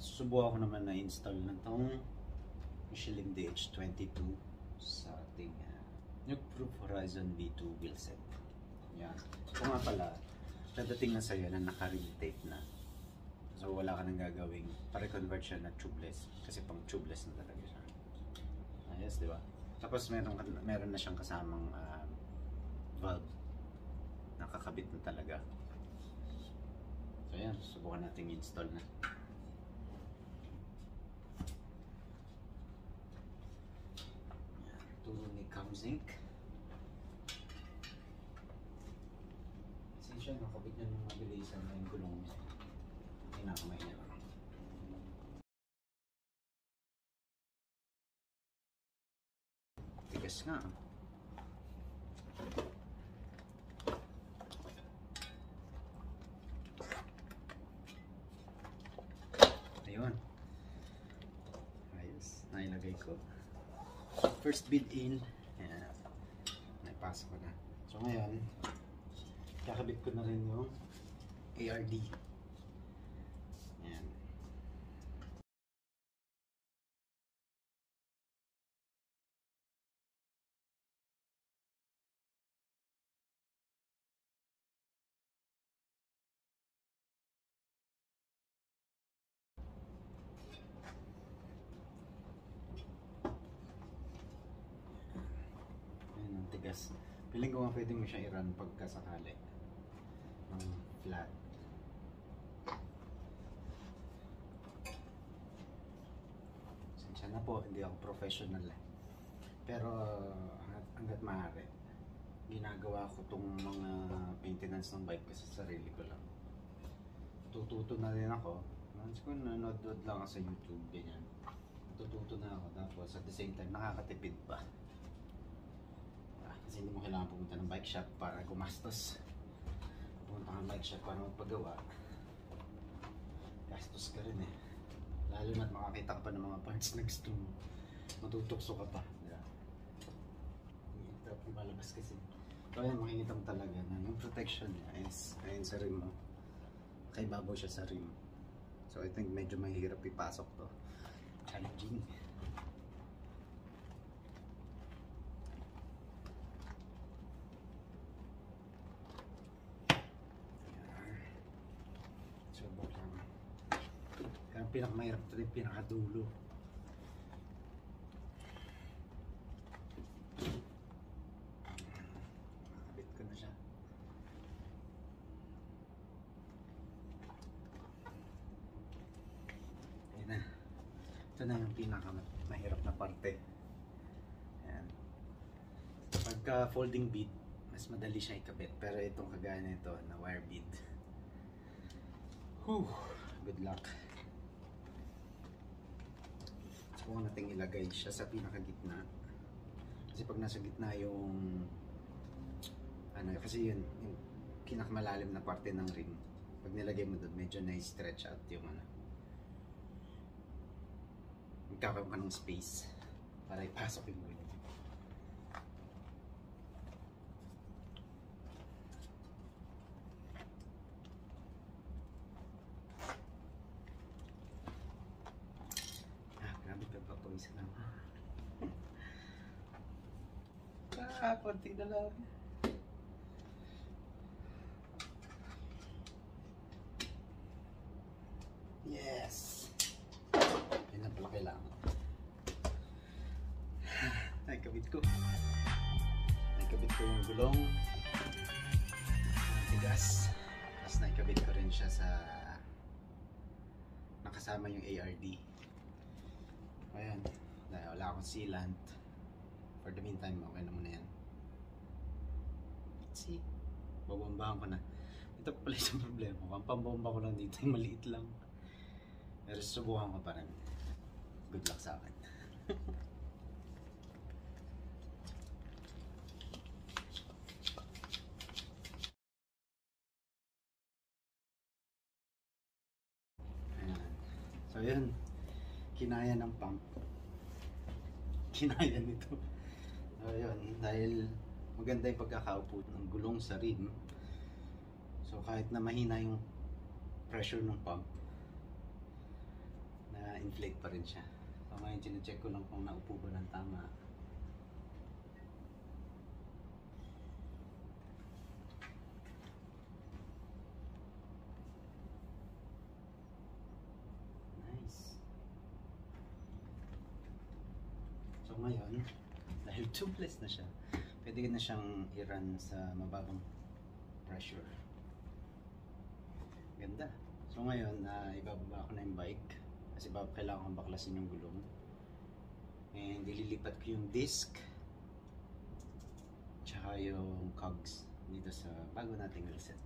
susubukan ko naman na install na tong Michelin DH22 sa ating uh, Nuke-Proof Horizon V2 wheelset. Yan. Ito nga pala, dadating na sa'yo na naka-ring tape na. So wala ka nang gagawing pare-convert siya na tubeless kasi pang tubeless na talaga siya. Ayos, di ba? Tapos meron, meron na siyang kasamang ah, valve. Nakakabit na talaga. So yan, subukan natin install na. Turo ni Camzinc. Kasi siya, nakabit niya ng mabilisan na yung gulong niya. Kinakamay niya. Tigas nga. Ayun. Ayos. Nailagay ko. First bid in. Ayan. Naipasok ko na. So ngayon, kakabit ko na rin yung ARD. Ayan. Tigas. Piling ko nga pwede mo siya i-run pagka sakali. Ng flat. Sensya na po, hindi ako professional eh. Pero hanggat- hanggat maaari, ginagawa ko tong mga maintenance ng bike ko sa sarili ko lang. Tututo na rin ako. Ko nanonood lang ako sa YouTube, ganyan. Tututo na ako. Tapos at the same time, nakakatipid pa. Kasi hindi mo kailangan pumunta ng bike shop para gumastos. Pumunta ng bike shop para magpagawa. Gastos ka rin eh. Lalo na't makakita ka pa ng mga parts na gusto mo. Matutokso ka pa. Yeah. Hirap lumalabas kasi. So ayan, makikita mo talaga na yung protection niya is ayun sa rim mo. Kay babaw siya sa rim. So I think medyo mahirap ipasok to. Challenging. Subok lang. Kaya ang pinakamahirap ito yung pinakadulo. Nakabit ko na siya. Ayan na. Ito na yung pinakamahirap na parte. Ayan. Pagka folding bead, mas madali siya ikabit. Pero itong kagaya nito na wire bead. Whew, good luck. Kung nating ilagay siya sa pinakagitna. Kasi pag nasa gitna yung ano, kasi yun, yung pinakamalalim na parte ng ring. Pag nilagay mo doon, medyo na-stretch out yung ano. Magkakaroon ka ng space para ipasok yung ring. Ah, grabe ka pa isa lang. Ah, konti na lang. Yes! Yan na pala kailangan. Naikabit ko. Naikabit ko yung gulong. Ang tigas. Tapos naikabit ko rin siya sa nakasama yung ARD. Ayan. Wala akong sealant. For the meantime, okay na muna yan. Let's see. Babombahan ko na. Ito pala isang problema. Ang pambomba ko lang dito, yung maliit lang. Pero subukan ko pa rin. Good luck sa akin. So yun, kinaya ng pump. Kinaya nito. Ayun, dahil maganda yung pagkakaupo ng gulong sa rim. So kahit na mahina yung pressure ng pump, na-inflate pa rin siya. So ngayon, chinecheck ko lang kung naupo ba ng tama. Nice. So ngayon, dahil tubeless na siya, pwede na siyang i-run sa mababang pressure. Ganda. So ngayon, uh, ibababa ko na yung bike kasi bab kailangan kong baklasin yung gulong. And ililipat ko yung disc tsaka yung cogs dito sa bago nating wheelset.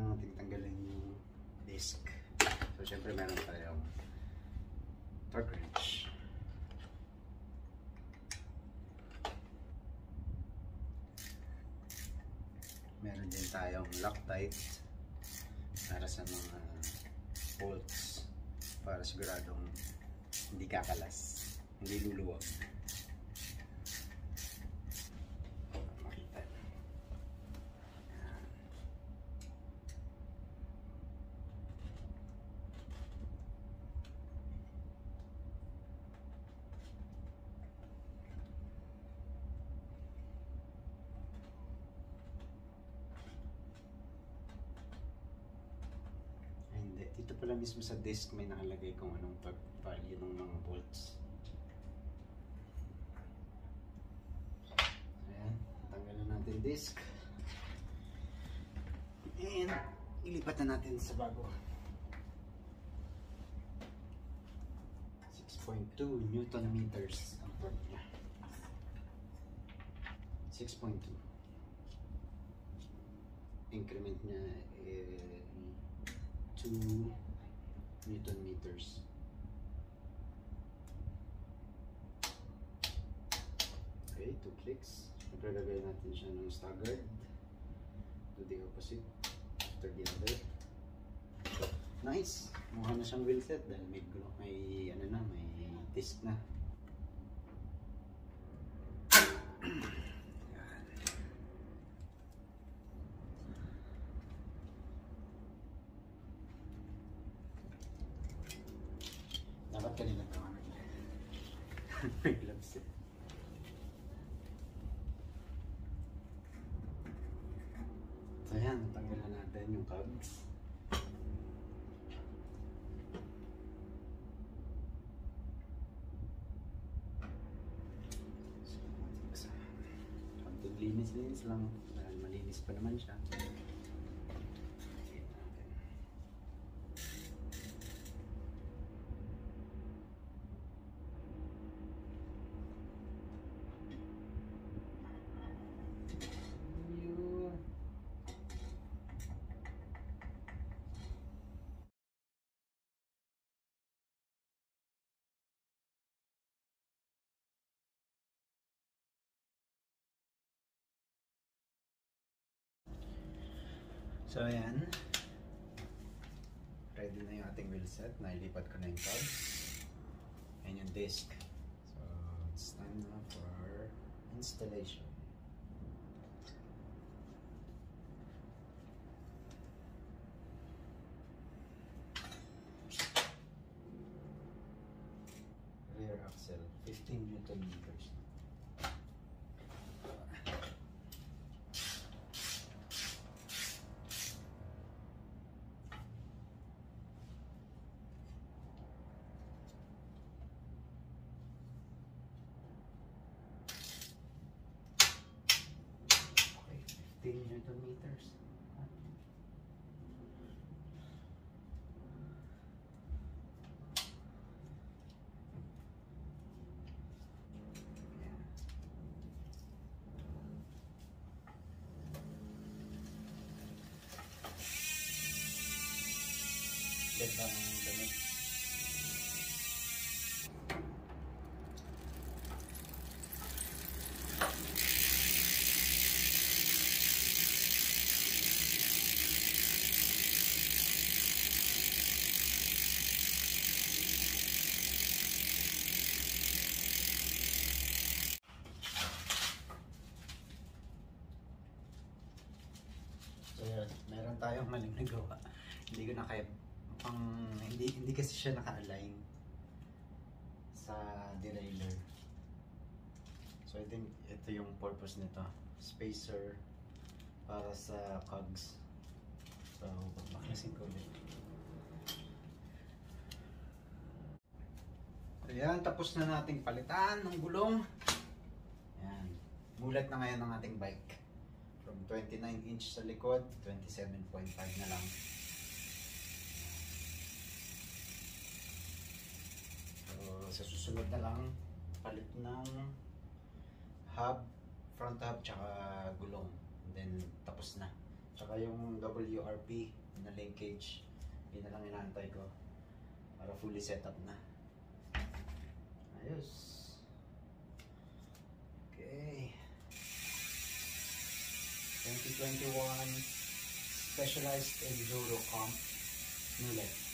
na natin tanggalin yung disc. So, syempre meron tayong torque wrench. Meron din tayong Loctite para sa mga bolts para siguradong hindi kakalas, hindi luluwag. Makita. Ay, hindi. Dito pala mismo sa disk may nakalagay kung anong value ng mga bolts. Ayan, tanggalan natin disk. And ilipat na natin sa bago. 6.2 Newton meters ang torque niya. 6.2 increment niya eh, 2 Newton meters. Okay, two clicks. Siyempre gagawin natin siya ng staggered to the opposite after the other. Nice! Mukha na siyang wheel set dahil may, may ano na, may disc na. Yan. Dapat kanina pa kami. May gloves eh. So yan, tanggalan natin yung cogs. Konting linis-linis lang. Dahil malinis pa naman siya. Ayan natin. Yun. So ayan. Ready na yung ating wheel set. Nailipat ko na yung cogs. And yung disc. So it's time na for installation. Rear axle, 15 newton meters. Meters. Hindi ko na kaya pang hindi hindi kasi siya naka-align sa derailleur. So I think ito yung purpose nito. Spacer para sa cogs. So baklasin ko ulit. Ayan, tapos na nating palitan ng gulong. Ayan. Mulat na ngayon ng ating bike. From 29 inch sa likod, 27.5 na lang. So, sa susunod na lang, palit ng hub, front hub, tsaka gulong. Then, tapos na. Tsaka yung WRP na linkage, yun na lang inaantay ko para fully set up na. Ayos. Okay. 2021 Specialized Enduro Comp. Ayos.